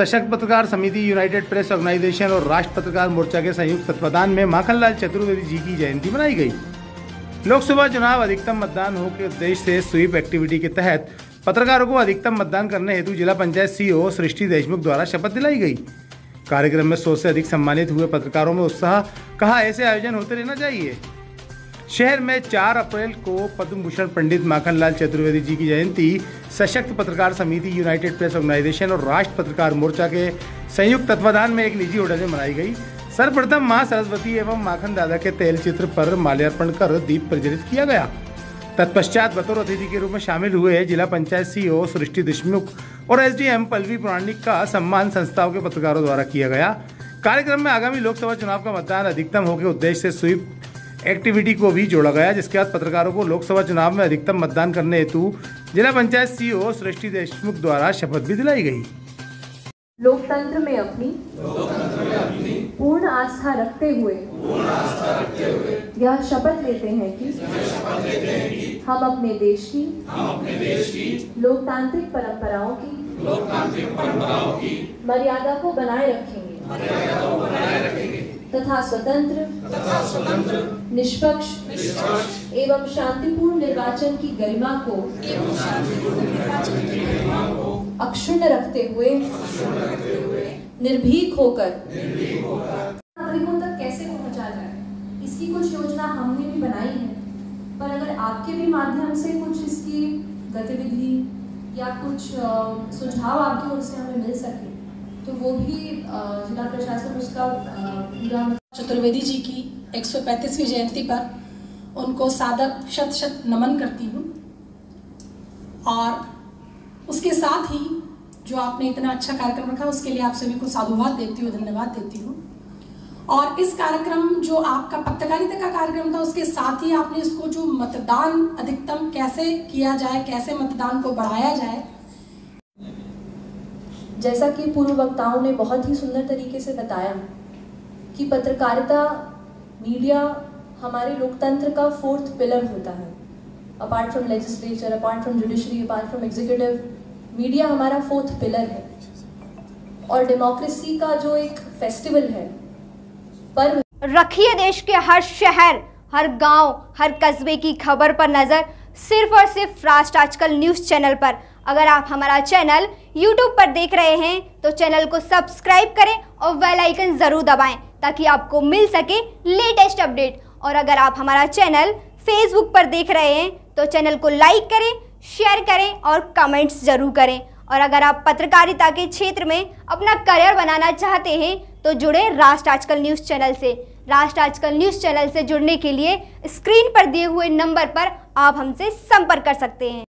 सशक्त पत्रकार समिति यूनाइटेड प्रेस ऑर्गेनाइजेशन और राष्ट्र पत्रकार मोर्चा के संयुक्त तत्वाधान में माखनलाल चतुर्वेदी जी की जयंती मनाई गई। लोकसभा चुनाव अधिकतम मतदान हो के उद्देश्य से स्वीप एक्टिविटी के तहत पत्रकारों को अधिकतम मतदान करने हेतु जिला पंचायत सीईओ सृष्टि देशमुख द्वारा शपथ दिलाई गई। कार्यक्रम में सौ से अधिक सम्मानित हुए पत्रकारों में उत्साह, कहा, ऐसे आयोजन होते रहना चाहिए। शहर में 4 अप्रैल को पद्म भूषण पंडित माखनलाल चतुर्वेदी जी की जयंती, सशक्त पत्रकार समिति यूनाइटेड प्रेस ऑर्गेनाइजेशन और राष्ट्र पत्रकार मोर्चा के संयुक्त तत्वाधान में एक निजी होटल में मनाई गई। सर्वप्रथम माँ सरस्वती एवं माखन दादा के तेल चित्र पर माल्यार्पण कर दीप प्रज्वलित किया गया। तत्पश्चात बतौर अतिथि के रूप में शामिल हुए जिला पंचायत सीईओ सृष्टि देशमुख और एसडीएम पल्लवी पुराणिक का सम्मान संस्थाओं के पत्रकारों द्वारा किया गया। कार्यक्रम में आगामी लोकसभा चुनाव का मतदान अधिकतम होकर उद्देश्य से स्वीप एक्टिविटी को भी जोड़ा गया, जिसके बाद पत्रकारों को लोकसभा चुनाव में अधिकतम मतदान करने हेतु जिला पंचायत सीईओ सृष्टि देशमुख द्वारा शपथ भी दिलाई गई। लोकतंत्र में अपनी पूर्ण आस्था रखते हुए, यह शपथ लेते हैं कि हम अपने देश की लोकतांत्रिक परंपराओं की मर्यादा को बनाए रखेंगे। तथा स्वतंत्र निष्पक्ष एवं शांतिपूर्ण निर्वाचन की गरिमा को अक्षुण्ण रखते हुए निर्भीक होकर नागरिकों तक कैसे पहुँचा जाए? इसकी कुछ योजना हमने भी बनाई है। पर अगर आपके भी माध्यम से कुछ इसकी गतिविधि या कुछ सुझाव आपकी ओर से हमें मिल सके तो वो भी जिला प्रशासन उसका पूरा चतुर्वेदी जी की 135वीं जयंती पर उनको सादर शत शत नमन करती हूँ। और उसके साथ ही जो आपने इतना अच्छा कार्यक्रम रखा, उसके लिए आप सभी को साधुवाद देती हूँ, धन्यवाद देती हूँ। और इस कार्यक्रम जो आपका पत्रकारिता का कार्यक्रम था, उसके साथ ही आपने इसको जो मतदान अधिकतम कैसे किया जाए, कैसे मतदान को बढ़ाया जाए जैसा कि पूर्व वक्ताओं ने बहुत ही सुंदर तरीके से बताया कि पत्रकारिता मीडिया हमारे लोकतंत्र का फोर्थ पिलर होता है। Apart from legislature apart from judiciary apart from executive media हमारा फोर्थ पिलर है। और डेमोक्रेसी का जो एक फेस्टिवल है, पर्व रखिए देश के हर शहर, हर गाँव, हर कस्बे की खबर पर नज़र। सिर्फ़ और सिर्फ़ राष्ट्र आजकल न्यूज़ चैनल पर। अगर आप हमारा चैनल YouTube पर देख रहे हैं तो चैनल को सब्सक्राइब करें और बेल आइकन ज़रूर दबाएँ, ताकि आपको मिल सके लेटेस्ट अपडेट और अगर आप हमारा चैनल Facebook पर देख रहे हैं तो चैनल को लाइक करें शेयर करें और कमेंट्स ज़रूर करें। और अगर आप पत्रकारिता के क्षेत्र में अपना करियर बनाना चाहते हैं तो जुड़े राष्ट्र आजकल न्यूज़ चैनल से। राष्ट्र आजकल न्यूज़ चैनल से जुड़ने के लिए स्क्रीन पर दिए हुए नंबर पर आप हमसे संपर्क कर सकते हैं।